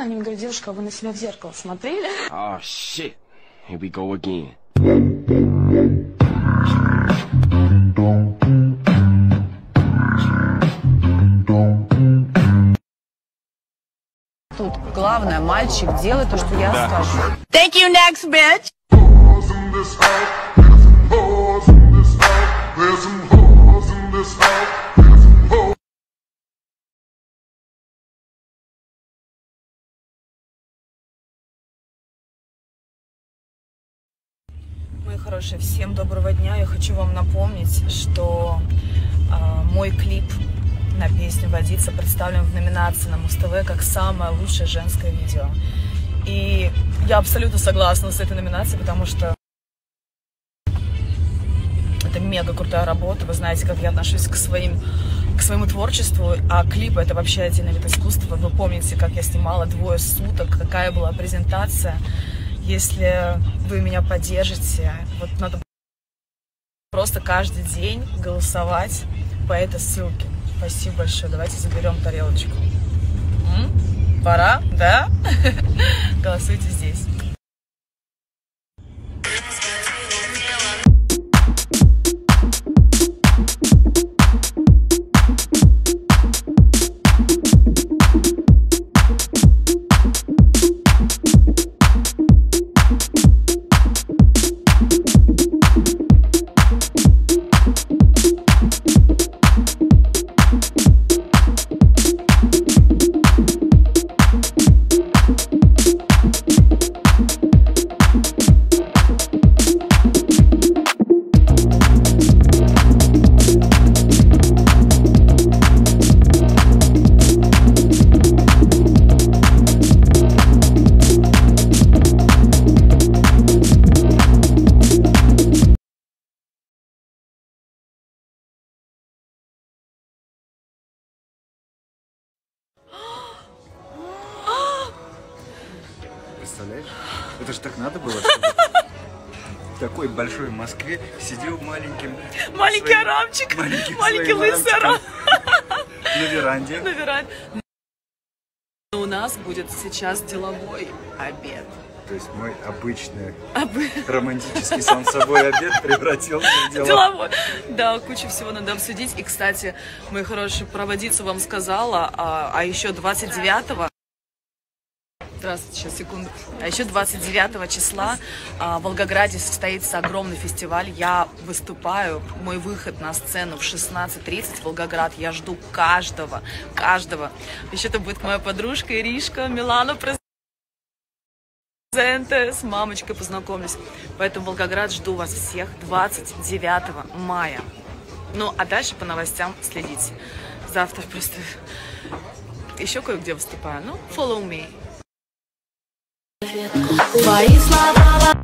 Они мне говорят, девушка, а вы на себя в зеркало смотрели? Oh shit. Here we go again. Тут главное, мальчик, делай то, что я скажу. Thank you, next bitch. Whores in this house. There's some whores in this house. Хорошие, всем доброго дня. Я хочу вам напомнить, что а, мой клип на песню «Водица» представлен в номинации на Муз-ТВ как самое лучшее женское видео. И я абсолютно согласна с этой номинацией, потому что это мега крутая работа. Вы знаете, как я отношусь к своим к своему творчеству, а клип это вообще отдельный вид искусства. Вы помните, как я снимала двое суток, какая была презентация. Если вы меня поддержите, вот надо просто каждый день голосовать по этой ссылке. Спасибо большое. Давайте заберем тарелочку. М? Пора, да? Голосуйте здесь. Москве сидел маленьким... Маленький своим- арамчик, маленький своим лысый арам. На веранде. на веранде. У нас будет сейчас деловой обед. То есть мой обычный Обы- романтический сам собой обед превратился в дело. Деловой. Да, куча всего надо обсудить. И, кстати, мои хорошие, проводиться вам сказала, а, а еще 29-го Здравствуйте, сейчас, секунду. А еще 29 числа а, в Волгограде состоится огромный фестиваль. Я выступаю, мой выход на сцену в 16.30 Волгоград. Я жду каждого, каждого. Еще это будет моя подружка Иришка, Милана Презенте, с мамочкой познакомлюсь. Поэтому Волгоград жду вас всех 29 мая. Ну, а дальше по новостям следите. Завтра просто еще кое-где выступаю. Ну, follow me. Твои слова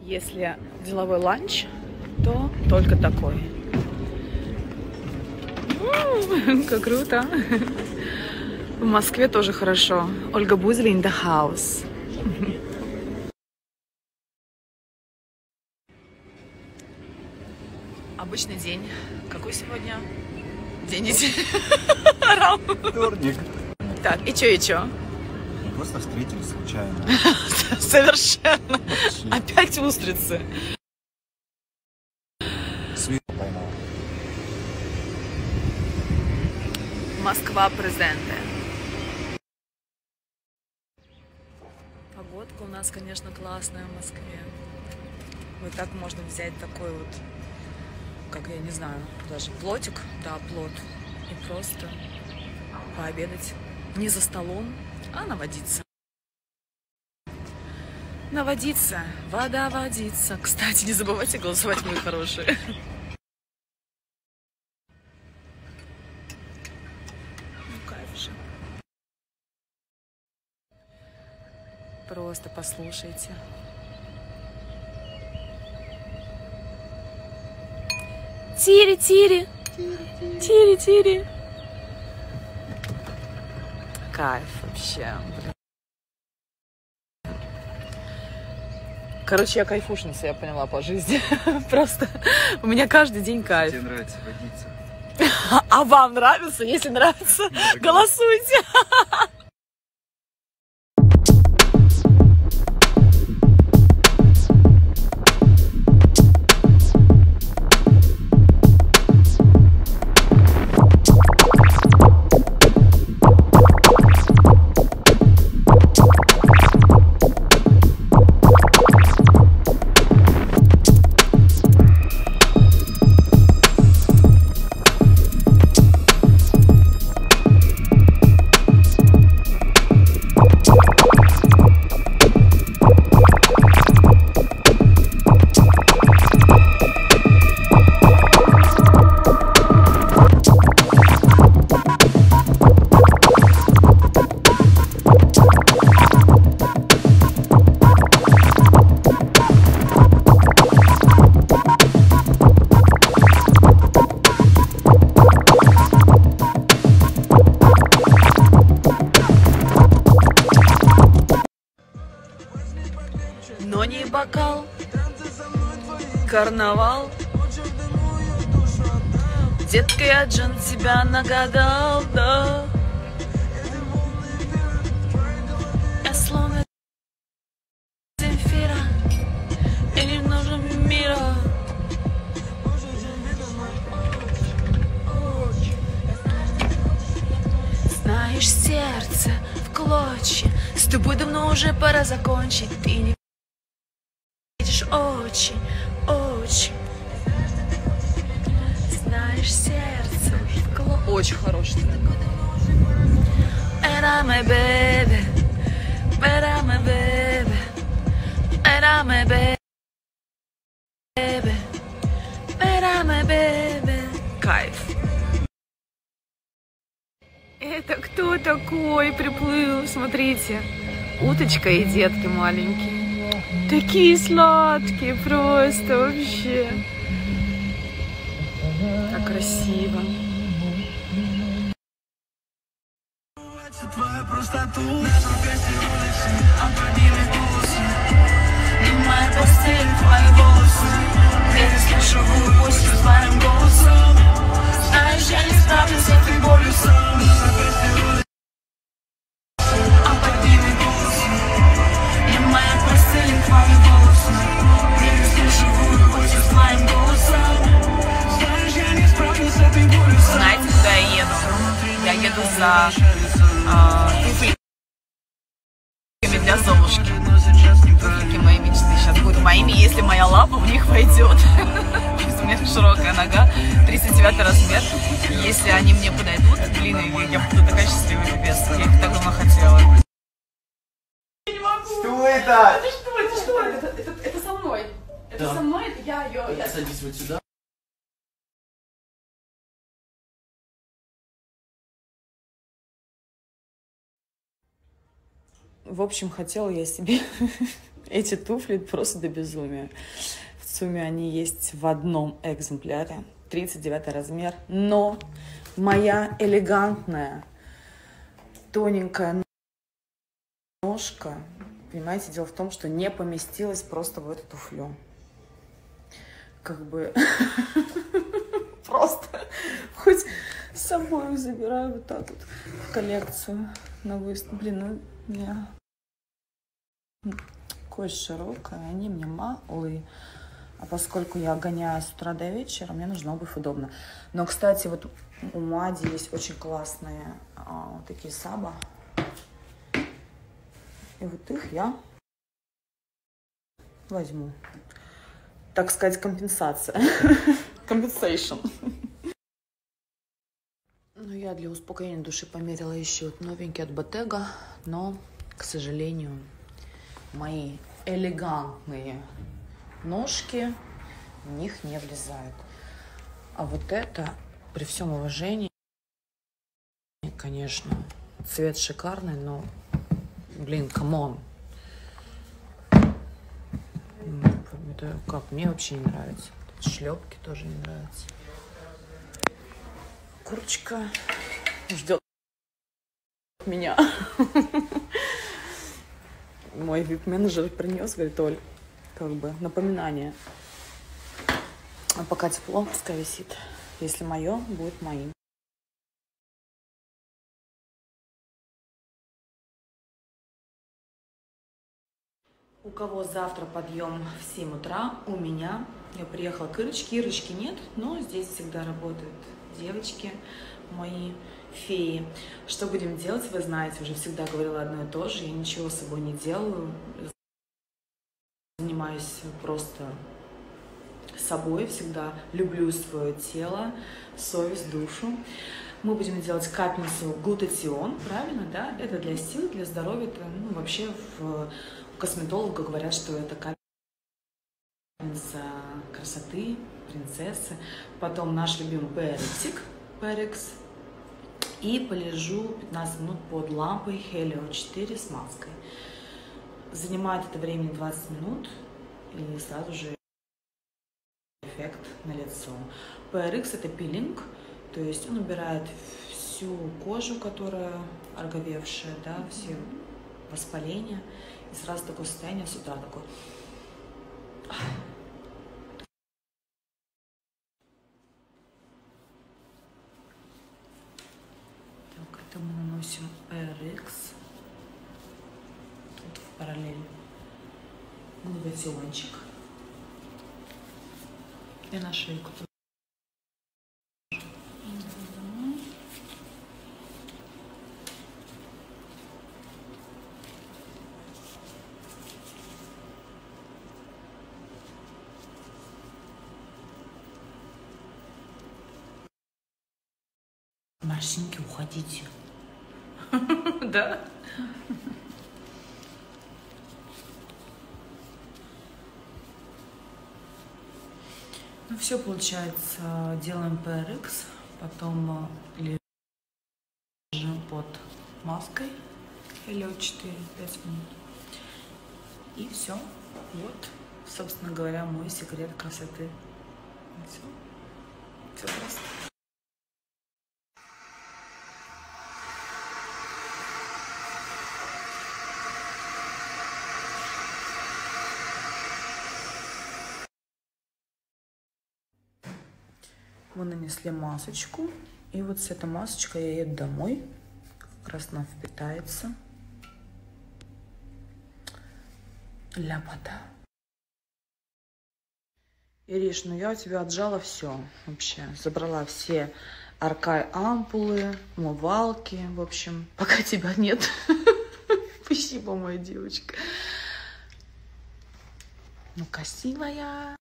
Если деловой ланч, то только такой. Как круто. В Москве тоже хорошо. Ольга Бузова in the house. Обычный день. Какой сегодня? День недели. Орал. Вторник. Так, и чё, и чё? Мы просто встретились случайно. Совершенно. Опять устрицы. Свет поймал. Москва презенте. Погодка у нас, конечно, классная в Москве. Вот так можно взять такой вот, как я не знаю, даже плотик, да, плот, и просто пообедать не за столом, а наводиться. Наводиться, вода водится. Кстати, не забывайте голосовать, мои хорошие. Ну. Просто послушайте. Тири-тири. Тири-тири. Кайф вообще. Короче, я кайфушница, я поняла по жизни. Просто у меня каждый день кайф. Тебе нравится водиться. А вам нравится? Если нравится, голосуйте. уточка и детки маленькие. Такие сладкие просто вообще. Так красиво. В общем, хотела я себе эти туфли просто до безумия. В сумме они есть в одном экземпляре. 39 размер. Но моя элегантная, тоненькая ножка, понимаете, дело в том, что не поместилась просто в эту туфлю. Как бы просто хоть с собой забираю вот так вот коллекцию на выставку. Блин, ну я кость широкая, они мне малы. А поскольку я гоняю с утра до вечера, мне нужна обувь удобно. Но, кстати, вот у Мади есть очень классные а, вот такие саба. И вот их я возьму. Так сказать, компенсация. Compensation. Ну, я для успокоения души померила еще вот новенький от Bottega, но, к сожалению, мои элегантные ножки в них не влезают. А вот это, при всем уважении, конечно, цвет шикарный, но, блин, come on. Это как, мне вообще не нравится. Шлепки тоже не нравятся. Курочка ждет меня. Мой вип-менеджер принес, говорит, Оль, как бы напоминание. А пока тепло, пускай висит. Если мое, будет моим. У кого завтра подъем в 7 утра, у меня. Я приехала к Ирочке, Ирочки нет, но здесь всегда работают девочки, мои феи. Что будем делать, вы знаете, уже всегда говорила одно и то же. Я ничего с собой не делаю. Занимаюсь просто собой, всегда люблю свое тело, совесть, душу. Мы будем делать капельницу глутатион, правильно, да? Это для сил, для здоровья. Это, ну, вообще в косметолога говорят, что это капельница красоты, принцессы. Потом наш любимый перексик, перекс. И полежу 15 минут под лампой Helio 4 с маской. Занимает это время 20 минут и сразу же эффект на лицо. PRX это пилинг, то есть он убирает всю кожу, которая ороговевшая, да, все воспаления. И сразу такое состояние с утра такое. Так, это мы наносим RX. Тут в параллель глутатиончик. И на шейку тут. Морщинки, уходите. Да? Ну все получается, делаем PRX, потом э, лежим под маской или 4-5 минут. И все. Вот, собственно говоря, мой секрет красоты. Все. Все просто. Мы нанесли масочку. И вот с этой масочкой я еду домой. Как раз она впитается. Ляпота. Ириш, ну я у тебя отжала все вообще. Забрала все аркай ампулы, умывалки. В общем, пока тебя нет. Спасибо, моя девочка. Ну, красивая.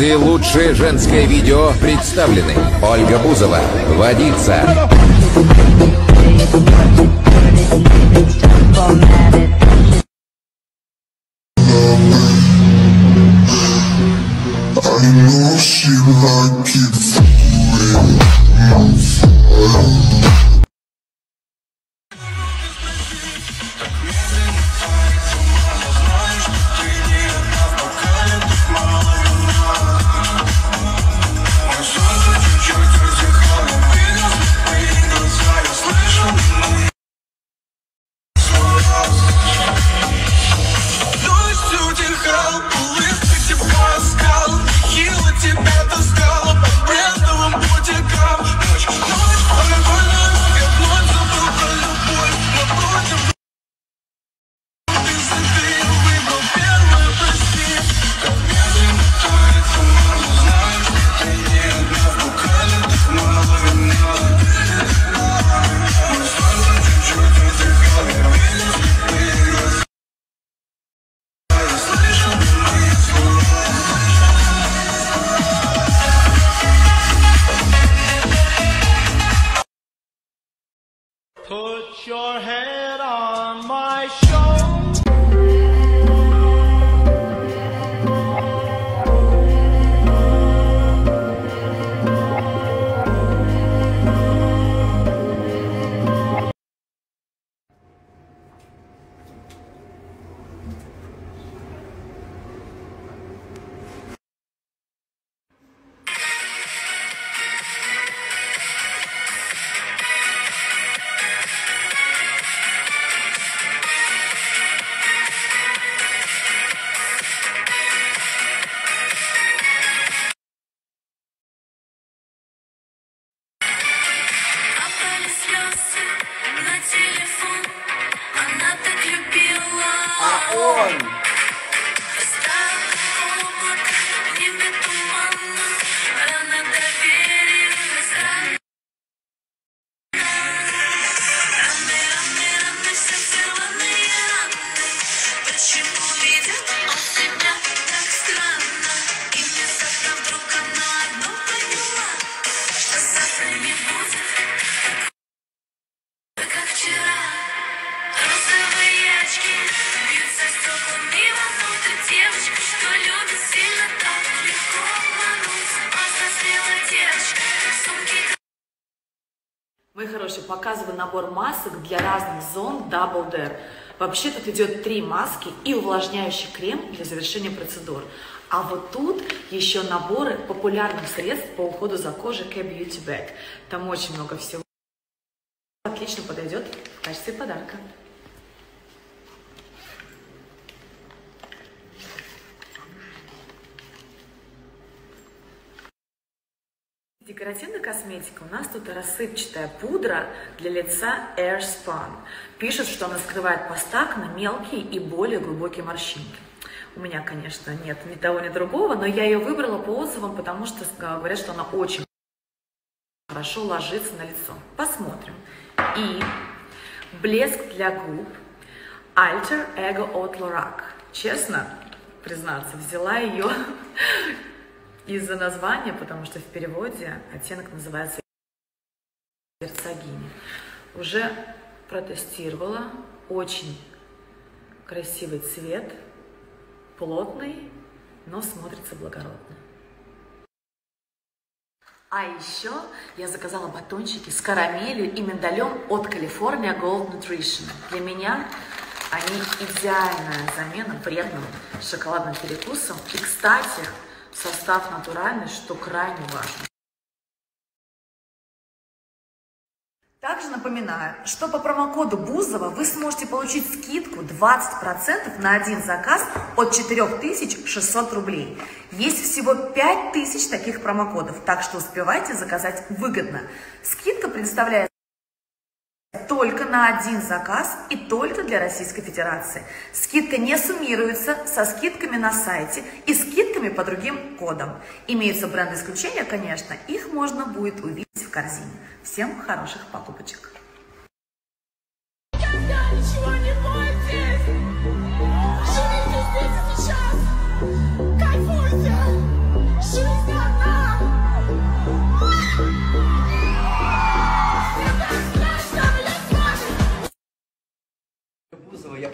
Номинации «Лучшее женское видео» представлены Ольга Бузова, «Водица», I know she like it. Набор масок для разных зон Double Dare. Вообще тут идет три маски и увлажняющий крем для завершения процедур. А вот тут еще наборы популярных средств по уходу за кожей K Beauty Bag. Там очень много всего. Отлично подойдет в качестве подарка. Декоративная косметика. У нас тут рассыпчатая пудра для лица Air Spun. Пишут, что она скрывает постакны, мелкие и более глубокие морщинки. У меня, конечно, нет ни того, ни другого, но я ее выбрала по отзывам, потому что э, говорят, что она очень хорошо ложится на лицо. Посмотрим. И блеск для губ Alter Ego от Lorac. Честно признаться, взяла ее из-за названия, потому что в переводе оттенок называется герцогиня. Уже протестировала. Очень красивый цвет, плотный, но смотрится благородно. А еще я заказала батончики с карамелью и миндалем от California Gold Nutrition. Для меня они идеальная замена вредным шоколадным перекусам. И, кстати, состав натуральный, что крайне важно. Также напоминаю, что по промокоду Бузова вы сможете получить скидку 20% на один заказ от 4600 рублей. Есть всего 5000 таких промокодов, так что успевайте заказать выгодно. Скидка предоставляется только на один заказ и только для Российской Федерации. Скидка не суммируется со скидками на сайте и скидками по другим кодам. Имеются бренды исключения, конечно, их можно будет увидеть в корзине. Всем хороших покупочек!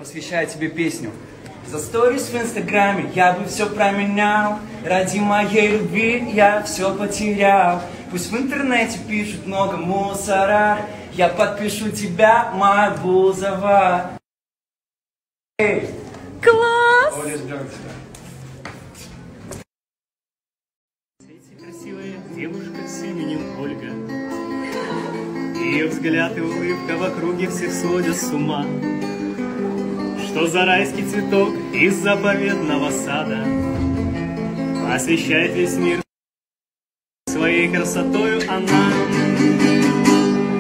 Посвящаю тебе песню. За сторис в инстаграме я бы все променял Ради моей любви я все потерял Пусть в интернете пишут много мусора Я подпишу тебя, моя Бузова Эй, Класс! Оля ждет тебя. красивая девушка с именем Ольга. Ее взгляд и улыбка в округе всех сводят с ума. Что за райский цветок из заповедного сада Освещает весь мир своей красотою она.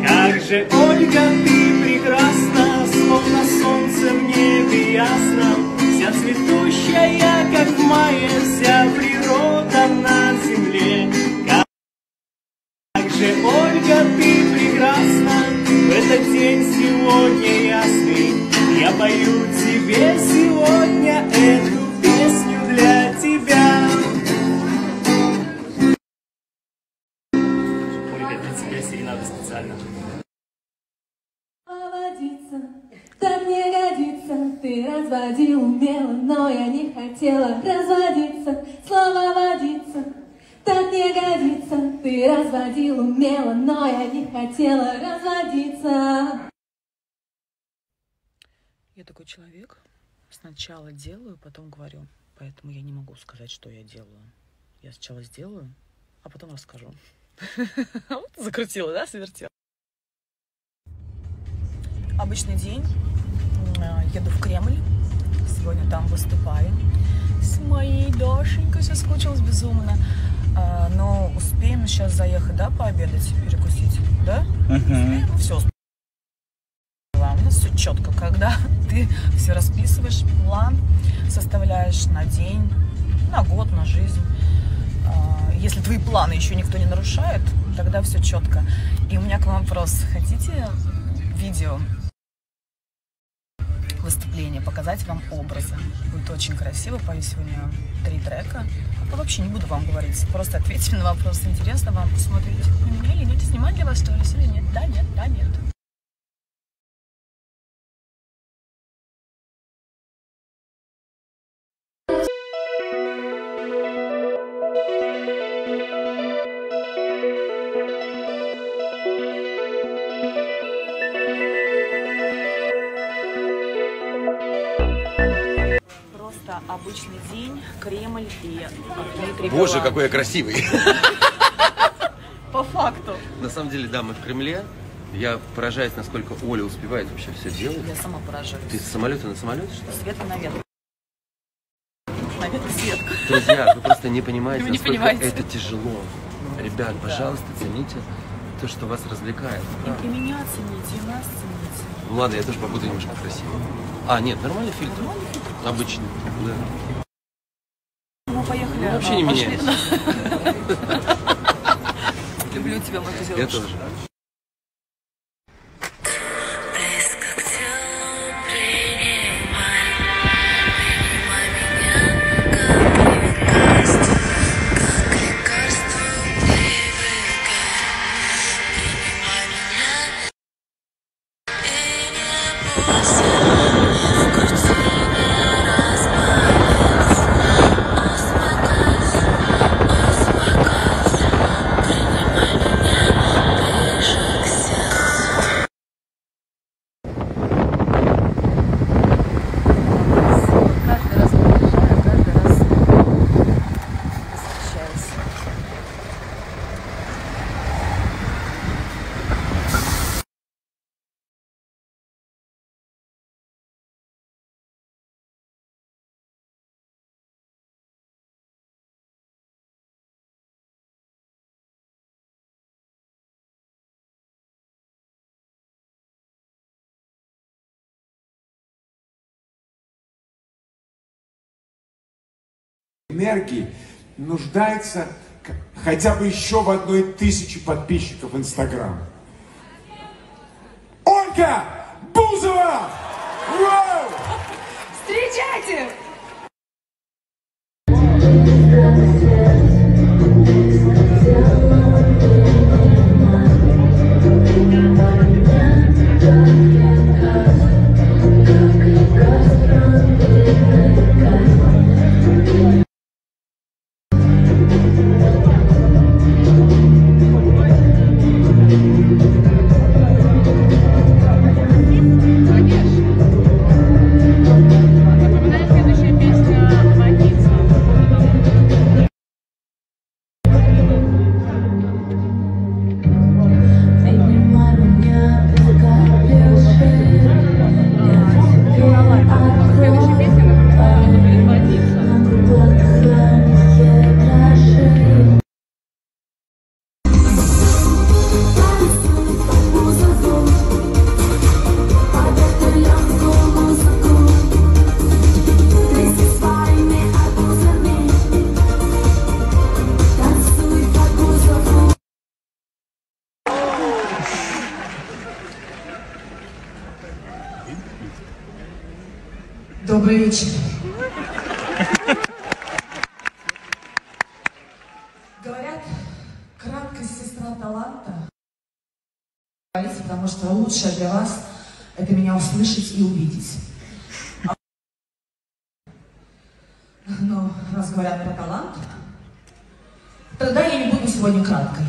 Как же, Ольга, ты прекрасна, словно солнце в небе ясном, Вся цветущая, как в мае, вся природа на земле. Как же, Ольга, ты прекрасна, в этот день сегодня ясный, я пою тебе сегодня эту песню для тебя. Ольга, для тебя серенада специально. Поводиться, там не годится, ты разводил умело, но я не хотела разводиться, слово водиться. Так не годится, ты разводил умело, но я не хотела разводиться. Я такой человек. Сначала делаю, потом говорю. Поэтому я не могу сказать, что я делаю. Я сначала сделаю, а потом расскажу. Закрутила, да, свертела? Обычный день. М, Еду в Кремль. Сегодня там выступаю. С моей Дашенькой соскучилась безумно. А, Но успеем сейчас заехать, да, пообедать, перекусить, да? Успеем? Все, все четко, когда ты все расписываешь, план составляешь на день, на год, на жизнь. А, Если твои планы еще никто не нарушает, тогда все четко. И у меня к вам вопрос. Хотите видео выступление, показать вам образы? Будет очень красиво. Пою сегодня три трека. А вообще не буду вам говорить. Просто ответьте на вопрос. Интересно вам посмотреть на меня или нет? Снимать для вас сторис или нет? Да, нет, да, нет. Обычный день, Кремль и Боже, какой я красивый. По факту. На самом деле, да, мы в Кремле. Я поражаюсь, насколько Оля успевает вообще все делать. Я сама поражаюсь. Ты с самолета на самолет, что ли? Светка на ветку. На ветку Светка. Друзья, вы просто не понимаете, Вы не насколько понимаете. это тяжело. Ребят, пожалуйста, цените то, что вас развлекает. И меня цените, и нас цените. Ну ладно, я тоже побуду немножко красивым. А, нет, нормальный фильтр. Обычный, да. Мы поехали. Ну, вообще а, не меняется. Люблю тебя, козел. Я тоже. Энергии нуждается хотя бы еще в одной тысяче подписчиков в Инстаграм. Ольга Бузова! Вау! Встречайте! Говорят про талант, тогда я не буду сегодня краткой.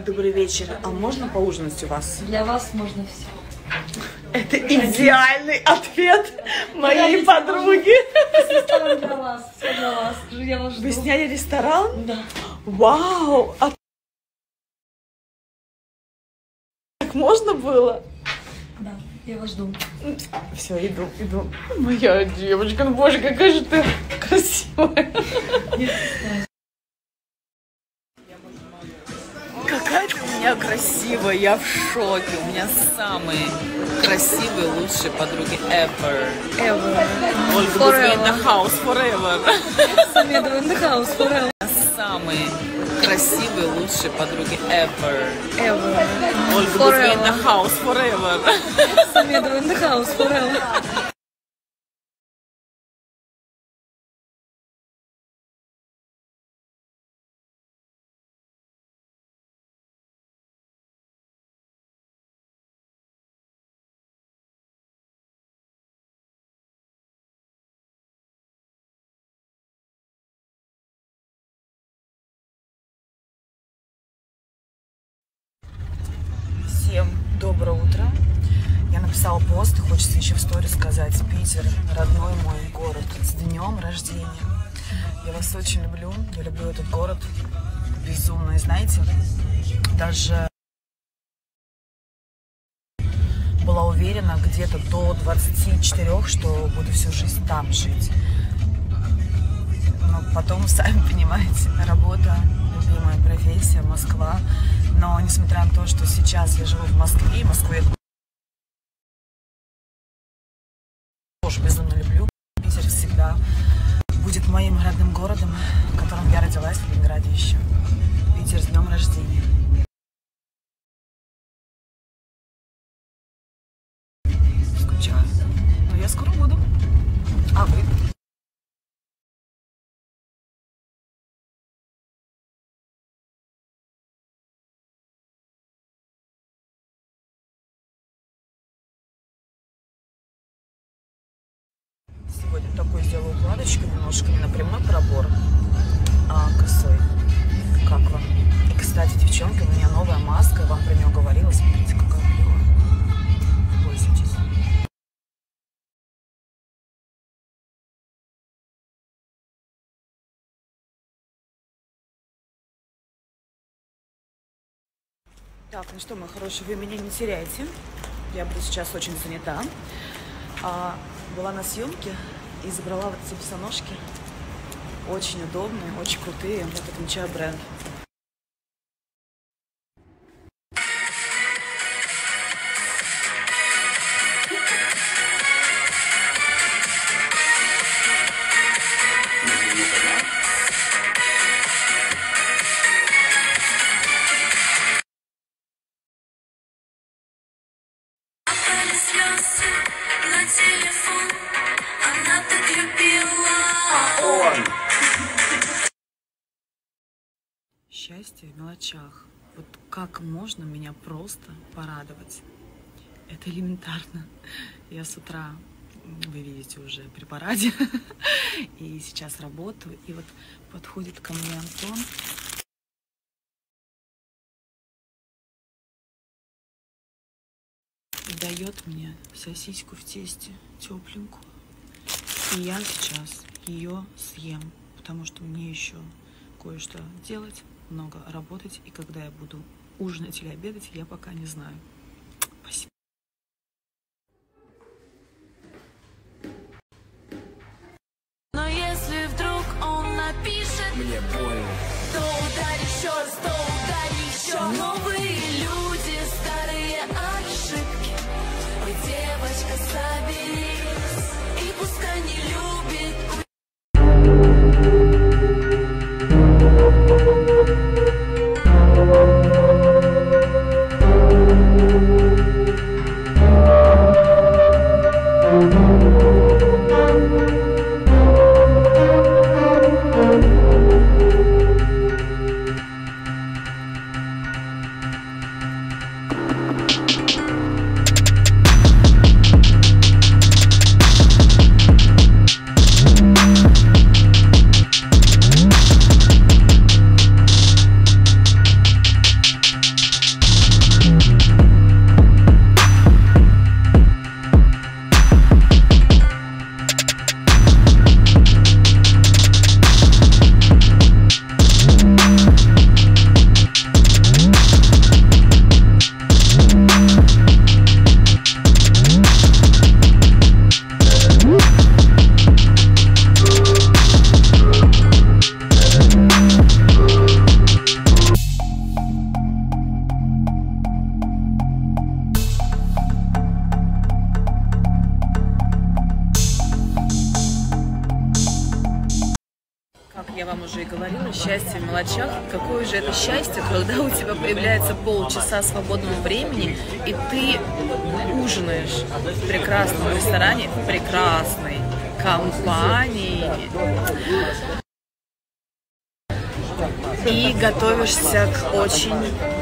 Добрый вечер. А можно поужинать у вас? Для вас можно все. Это идеальный ответ моей Приходите, подруги. Ресторан для вас, все для вас. Я вас жду. Вы сняли ресторан? Да. Вау! А так можно было? Да, я вас жду. Все, иду, иду. Моя девочка, ну боже, какая же ты красивая. Меня красивая, я в шоке. У меня самые красивые, лучшие подруги ever. Ever. Ольга Бузова in the house forever. Самедова in the house forever. Самые красивые, лучшие подруги ever. Ever. Ольга Бузова in the house forever. Самедова in the house forever. Хочется еще в сторе сказать. Питер, родной мой город, с днем рождения. Я вас очень люблю, я люблю этот город безумно. И знаете, даже была уверена где-то до 24, что буду всю жизнь там жить. Но потом, сами понимаете, работа, любимая профессия, Москва. Но несмотря на то, что сейчас я живу в Москве, и еще. Питер, с днем рождения. Скучаю. Но я скоро буду. А вы? Сегодня такой сделаю укладочку, немножко не на прямой пробор, а косой. Как вам? И, кстати, девчонки, у меня новая маска, вам про нее говорила, смотрите, какая клевая. Пользуйтесь. Так, ну что, мои хорошие, вы меня не теряете. Я буду сейчас очень занята. А, была на съемке и забрала вот эти босоножки. Очень удобные, очень крутые. Тут отмечаю бренд. Мелочах. Вот как можно меня просто порадовать? Это элементарно. Я с утра, вы видите, уже при параде. И сейчас работаю. И вот подходит ко мне Антон. Дает мне сосиску в тесте, тепленькую. И я сейчас ее съем, потому что мне еще кое-что делать, много работать. И когда я буду ужинать или обедать, я пока не знаю. Спасибо. Но если вдруг он напишет Мне больно. То ударь еще раз, то ударь еще Новые счастье, когда у тебя появляется полчаса свободного времени, и ты ужинаешь в прекрасном ресторане, в прекрасной компании. И готовишься к очень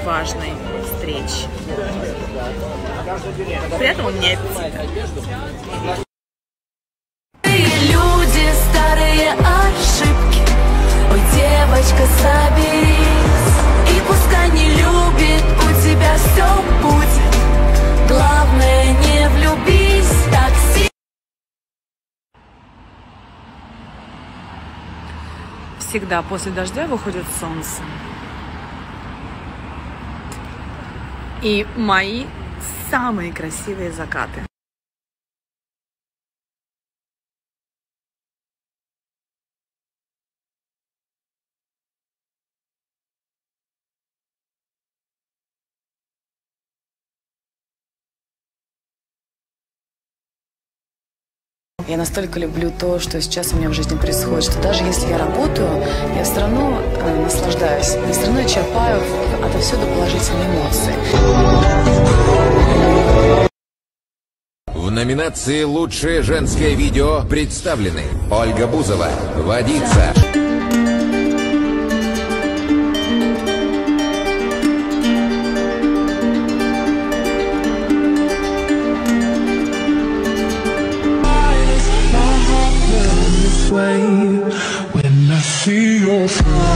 важной встрече. Приятного мне аппетита. Люди, старые ошибки Ой, девочка, соберись все будет Главное, не влюбись Так сильно Всегда после дождя выходит солнце. И мои самые красивые закаты. Я настолько люблю то, что сейчас у меня в жизни происходит, что даже если я работаю, я все равно э, наслаждаюсь. Я все равно черпаю отовсюду положительные эмоции. В номинации «Лучшее женское видео» представлены Ольга Бузова, «Водица», when I see your face.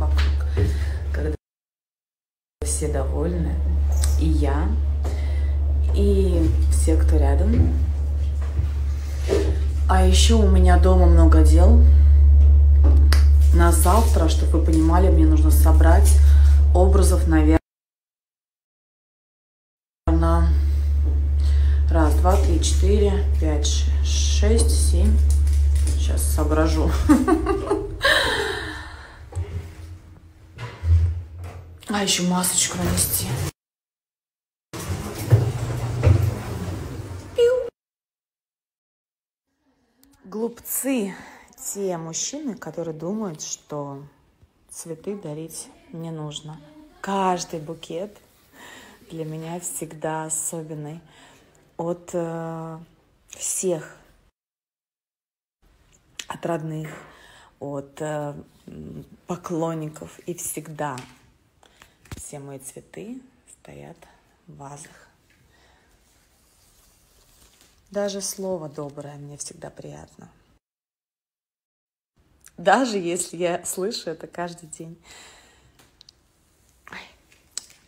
Вокруг, когда все довольны, и я, и все, кто рядом. А еще у меня дома много дел. На завтра, чтобы вы понимали, мне нужно собрать образов, наверное, раз, два, три, четыре, пять, шесть, семь. Сейчас соображу. А еще масочку нанести. Пиу. Глупцы те мужчины, которые думают, что цветы дарить не нужно. Каждый букет для меня всегда особенный. От э, всех, от родных, от э, поклонников. И всегда все мои цветы стоят в вазах. Даже слово доброе мне всегда приятно. Даже если я слышу это каждый день.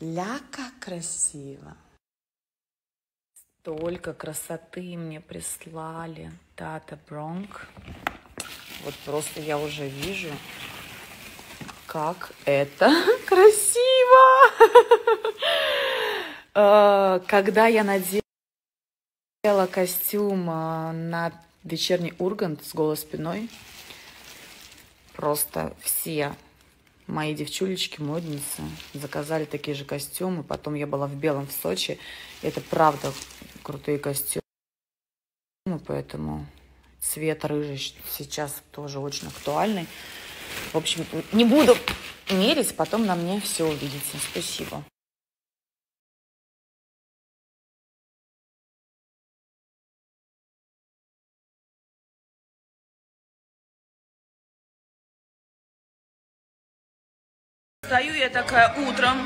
Ля, как красиво. Столько красоты мне прислали. Тата Бронк. Вот просто я уже вижу, как это красиво. Э, Когда я надела костюм э, на вечерний Ургант с голой спиной, просто все мои девчулечки, модницы заказали такие же костюмы. Потом я была в белом в Сочи. Это правда крутые костюмы, поэтому цвет рыжий сейчас тоже очень актуальный. В общем, не буду мерить, потом на мне все увидите. Спасибо. Стою я такая утром,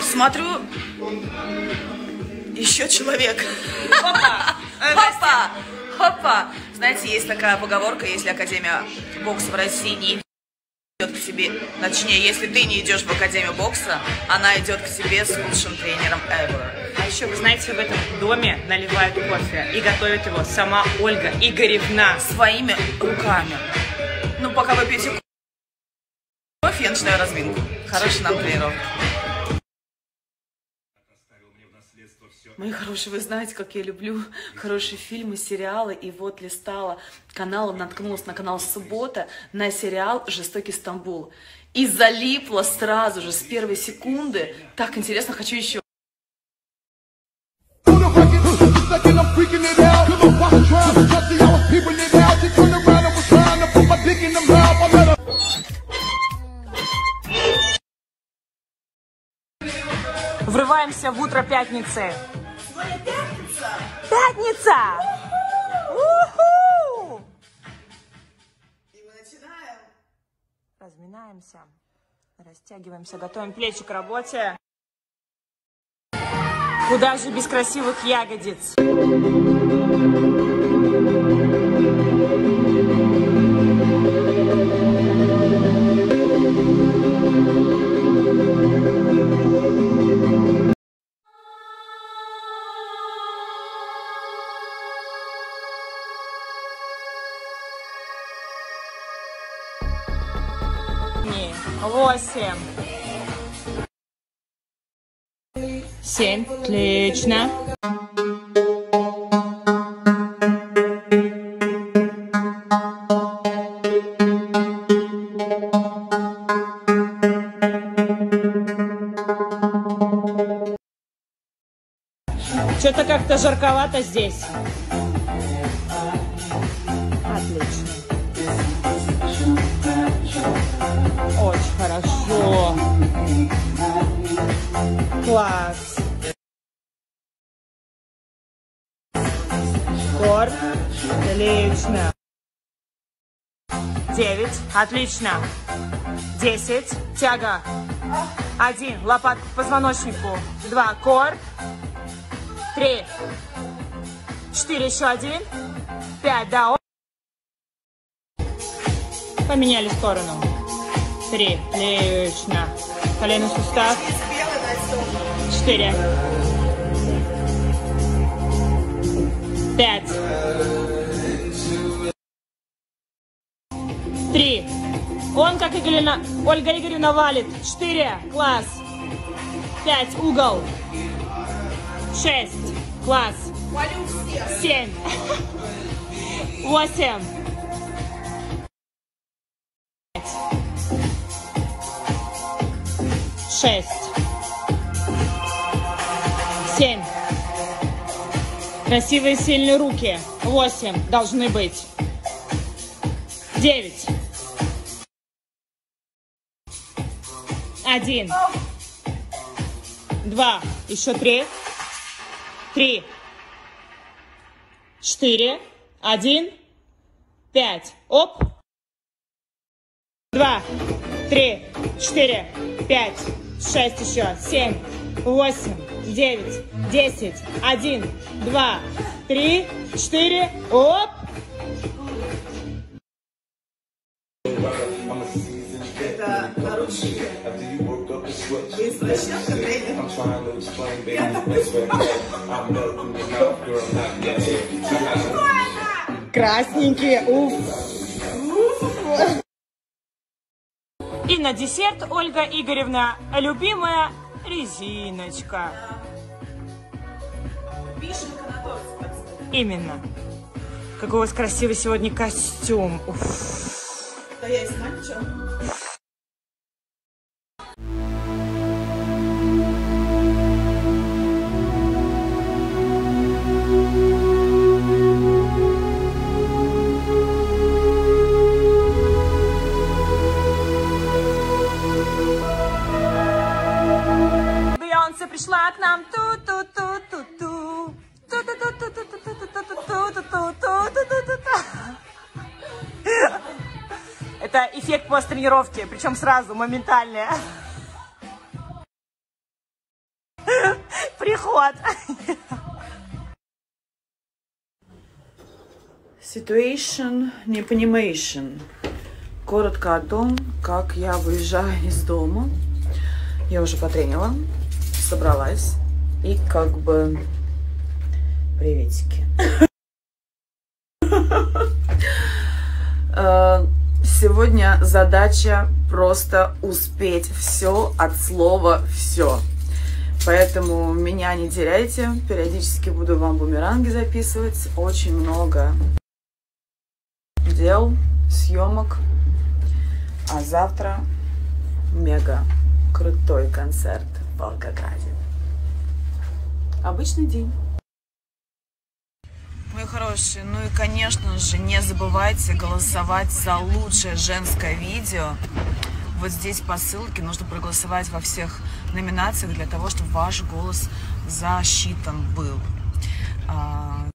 смотрю, еще человек. Хопа! Хопа! Хопа! Знаете, есть такая поговорка, если Академия бокса в России не идет к тебе, точнее, если ты не идешь в Академию бокса, она идет к тебе с лучшим тренером ever. А еще, вы знаете, в этом доме наливают кофе и готовит его сама Ольга Игоревна. Своими руками. Ну, пока вы пьете кофе, я начинаю разминку. Хорошей нам тренировки. Мои хорошие, вы знаете, как я люблю хорошие фильмы, сериалы. И вот листала канал, наткнулась на канал «Суббота», на сериал «Жестокий Стамбул». И залипла сразу же, с первой секунды. Так интересно, хочу еще. Врываемся в утро пятницы. Пятница! Уху! Разминаемся, растягиваемся, готовим плечи к работе. Куда же без красивых ягодиц? Восемь. Семь. Отлично. Что-то как-то жарковато здесь. Класс. Кор. Отлично. Девять. Отлично. Десять. Тяга. Один. Лопатка к позвоночнику. Два. Кор. Три. Четыре. Еще один. Пять. Да. Поменяли сторону. Три. Отлично. Коленный сустав. Четыре. Пять. Три. Он, как Игоревна, Ольга Игоревна валит. Четыре. Класс. Пять. Угол. Шесть. Класс. Семь. Восемь. Шесть. Семь. Красивые сильные руки. Восемь должны быть. Девять. Один. Два. Еще три. Три. Четыре. Один. Пять. Оп. Два. Три. Четыре. Пять. Шесть еще. Семь. Восемь. Девять. Десять. Один. Два. Три. Четыре. Оп. Это наручники. Извращенка тренер. Красненькие. Уф. И на десерт, Ольга Игоревна, любимая резиночка. Вишенка на торте. Именно. Какой у вас красивый сегодня костюм. Уф. Да я и знаю, что. Тренировки, причем сразу, моментальный. Приход. Situation непонимation. Коротко о том, как я выезжаю из дома. Я уже потренила, собралась. И как бы приветики. Э, Сегодня задача просто успеть все от слова все. Поэтому меня не теряйте. Периодически буду вам бумеранги записывать. Очень много дел, съемок. А завтра мега крутой концерт в Волгограде. Обычный день. Мои хорошие, ну и, конечно же, не забывайте голосовать за лучшее женское видео. Вот здесь по ссылке нужно проголосовать во всех номинациях для того, чтобы ваш голос засчитан был. А,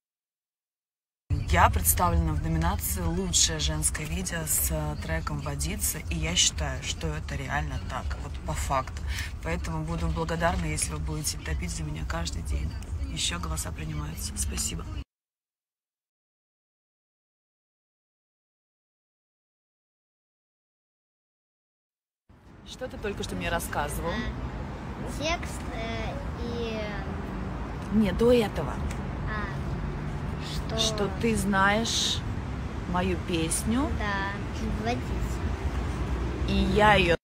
Я представлена в номинации «Лучшее женское видео» с э, треком «Водиться», и я считаю, что это реально так, вот по факту. Поэтому буду благодарна, если вы будете топить за меня каждый день. Еще голоса принимаются. Спасибо. Что ты только что мне рассказывал? Текст э, и Не, до этого. а, что, Что ты знаешь мою песню, да, водиться. и я ее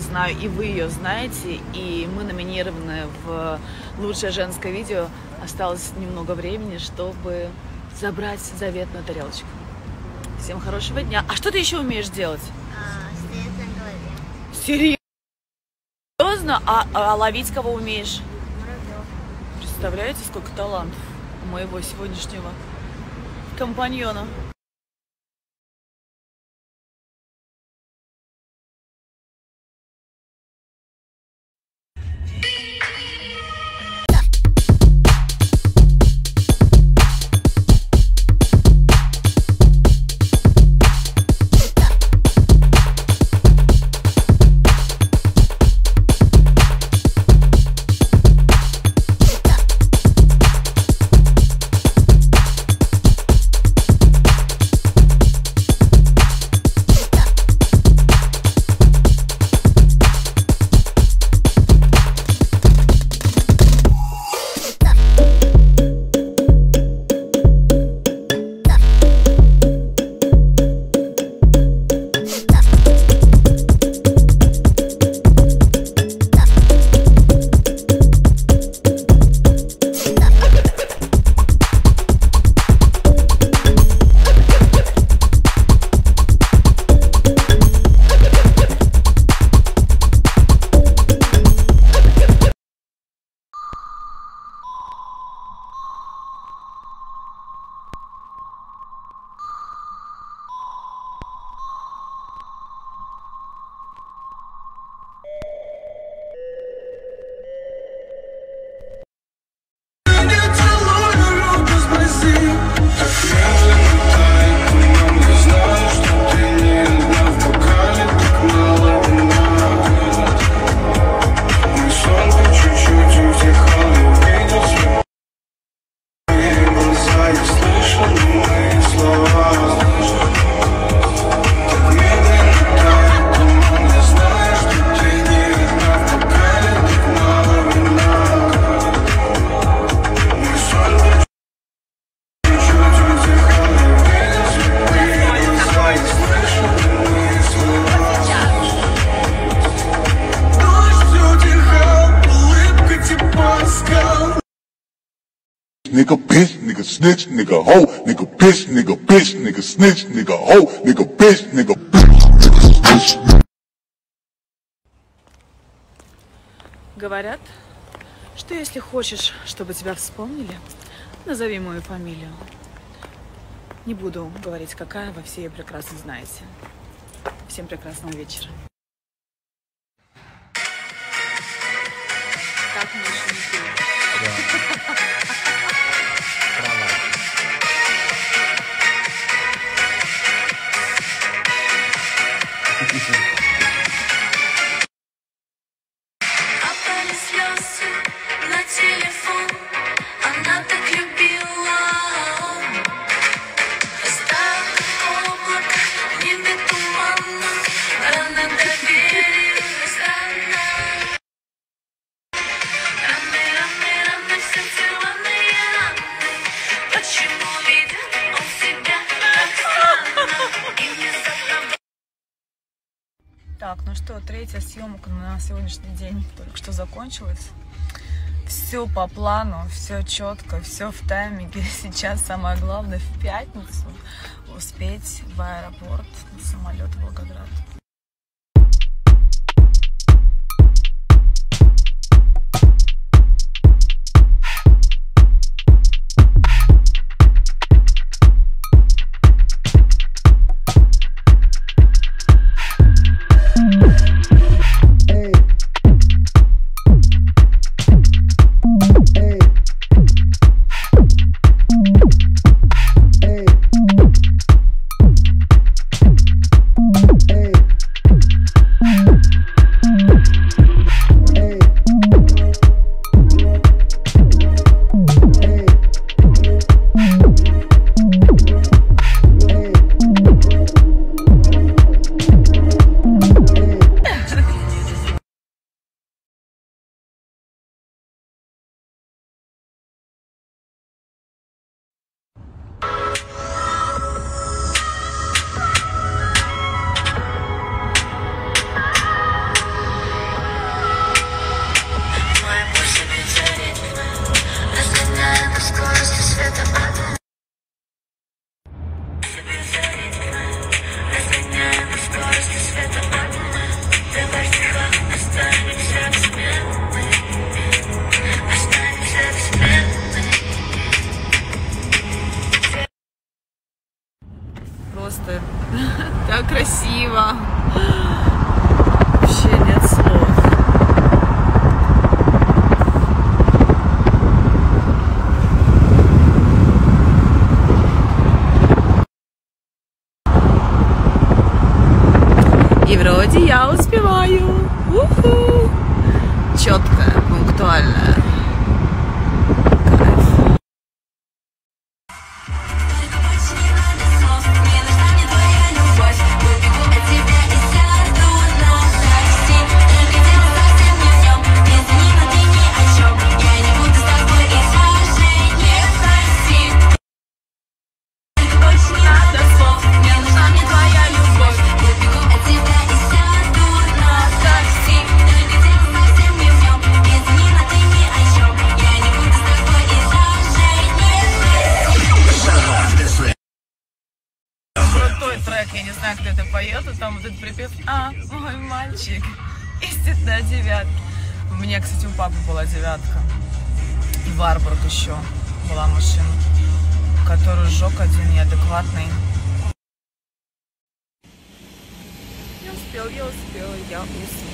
знаю, и вы ее знаете, и мы номинированы в лучшее женское видео. Осталось немного времени, чтобы забрать заветную тарелочку. Всем хорошего дня. А что ты еще умеешь делать? Серьезно? А, а ловить кого умеешь? Представляете, сколько талантов у моего сегодняшнего компаньона? Snitch, nigga hoe, nigga bitch, nigga bitch, nigga snitch, nigga hoe, nigga bitch, nigga bitch. Говорят, что если хочешь, чтобы тебя вспомнили, назови мою фамилию. Не буду говорить, какая, вы все ее прекрасно знаете. Всем прекрасного вечера. Как сегодняшний день только что закончилась. Все по плану, все четко, все в тайминге. Сейчас самое главное в пятницу успеть в аэропорт на самолет в Волгоград.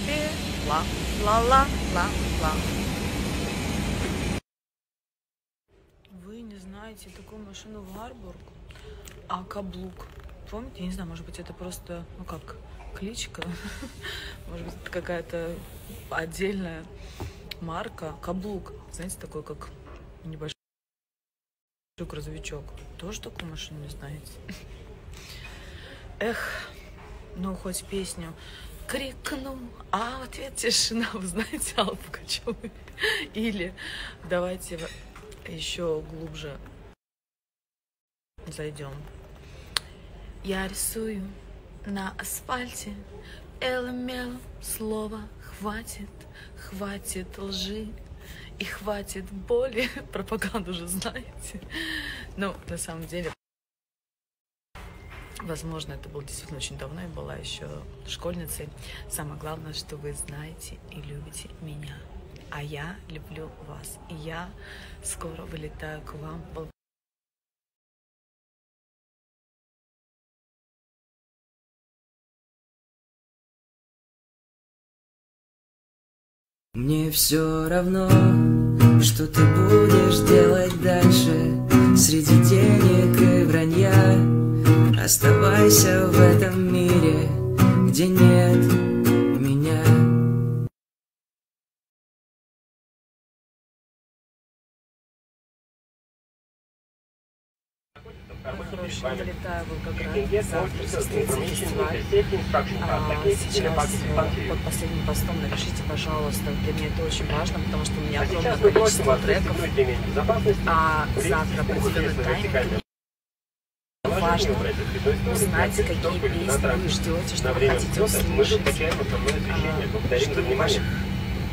Я успела. Ла-ла-ла-ла-ла. Вы не знаете такую машину Варбург? А каблук? Помните? Я не знаю, может быть, это просто, ну как, кличка? Может быть, это какая-то отдельная марка. Каблук. Знаете, такой, как небольшой грузовичок. Тоже такую машину не знаете? Эх, ну хоть песню крикну, а в ответ тишина. Вы знаете Аллу Пугачеву? Или давайте еще глубже зайдем. Я рисую на асфальте ЛМЛ слова хватит, хватит лжи и хватит боли. Пропаганду же знаете. Ну, на самом деле, возможно, это было действительно очень давно, я была еще школьницей. Самое главное, что вы знаете и любите меня. А я люблю вас. И я скоро вылетаю к вам. Мне все равно, что ты будешь делать дальше Среди денег и вранья Оставайся в этом мире, где нет меня Хорошо, вылетаю в Волгоград. Завтра состоится фестиваль. А, сейчас под последним постом напишите, пожалуйста. Для меня это очень важно, потому что у меня огромное количество треков. А завтра определенный тайминг. Важно узнать, какие песни вы ждете, что вы хотите услышать, а, жду ваших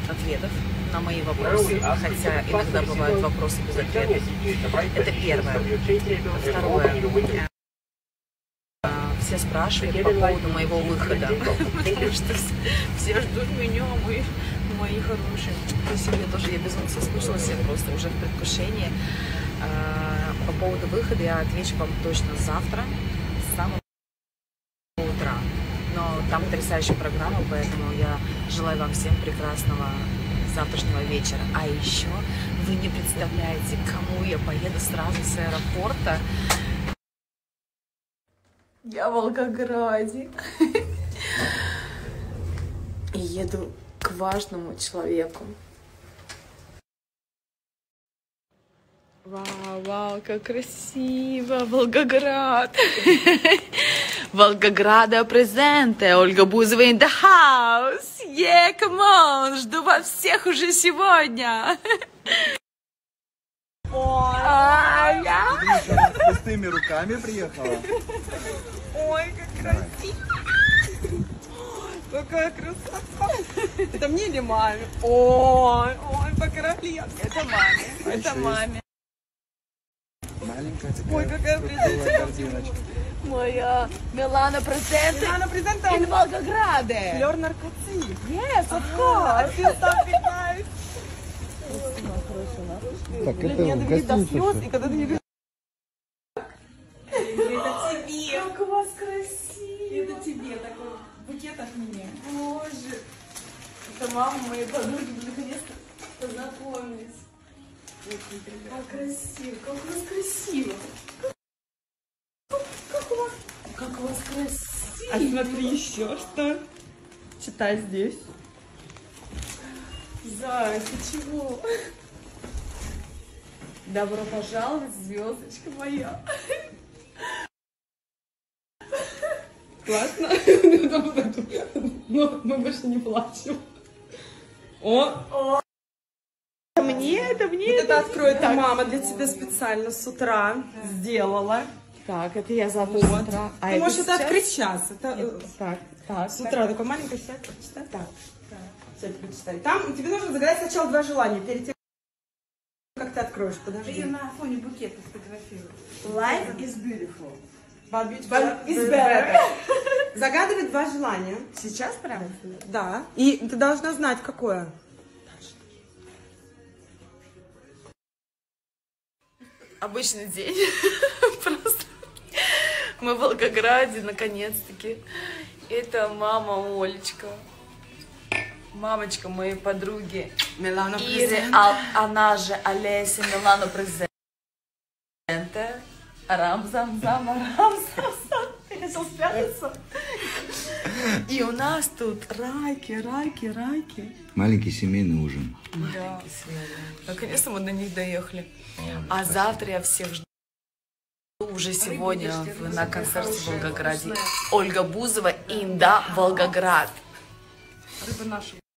ответов на мои вопросы, хотя иногда бывают вопросы без ответов. Это первое. Второе. А, Все спрашивают по поводу моего выхода, потому что все ждут меня, мои, мои хорошие. То я тоже, я безумно соскучилась, я просто уже в предвкушении. А, По поводу выхода я отвечу вам точно завтра, с самого утра. Но там потрясающая программа, поэтому я желаю вам всем прекрасного завтрашнего вечера. А еще вы не представляете, кому я поеду сразу с аэропорта. Я в Волгограде. И еду к важному человеку. Вау, вау, как красиво, Волгоград. Волгограда презенте, Ольга Бузова in the house. Yeah, come on, жду вас всех уже сегодня. А, я? С пустыми руками приехала. Ой, как красиво! Какая красота! Это мне или маме? Ой, ой, покрасиво. Это маме. Это маме. Маленькая такая Ой, какая презентация. Моя Милана презенте Милана презенте in Волгограде. Fleur наркотик. Yes, of I course. feel something nice. Так, Блин, это меня довели до слез, и когда ты не говоришь... Это тебе. Как у вас красиво. Это тебе такой букет от меня. Боже. Это мама моей подруги, Как красиво, как у вас красиво. Как у вас, как у вас красиво. А смотри еще что. Читай здесь. Зая, ты чего? Добро пожаловать, звездочка моя. Классно? Но мы больше не плачем. О! Это. Вот это мама для тебя специально с утра сделала. Так, это я завтра Вот. с утра. Ты можешь это открыть сейчас. Это э, Так, так. с утра такое маленькое сейчас прочитай. Так. Сейчас прочитай. Там тебе нужно загадать сначала два желания перед тем, как ты откроешь. Подожди. Я на фоне букета сфотографирую. Life is beautiful. But beautiful is better. Загадывай два желания. Сейчас прям? Да. И ты должна знать, какое. Обычный день. Просто мы в Волгограде, наконец-таки. Это мама Олечка. Мамочка моей подруги. Милана Иры, а- она же Олеся Милана Презенте. Рам-зам-зам, рам-зам-зам. Я сейчас спрятаться. И у нас тут раки, раки, раки. Маленький семейный ужин. Да. Наконец-то мы до них доехали. А завтра я всех жду уже сегодня на концерте в Волгограде. Ольга Бузова, Инда, Волгоград. Рыба наша.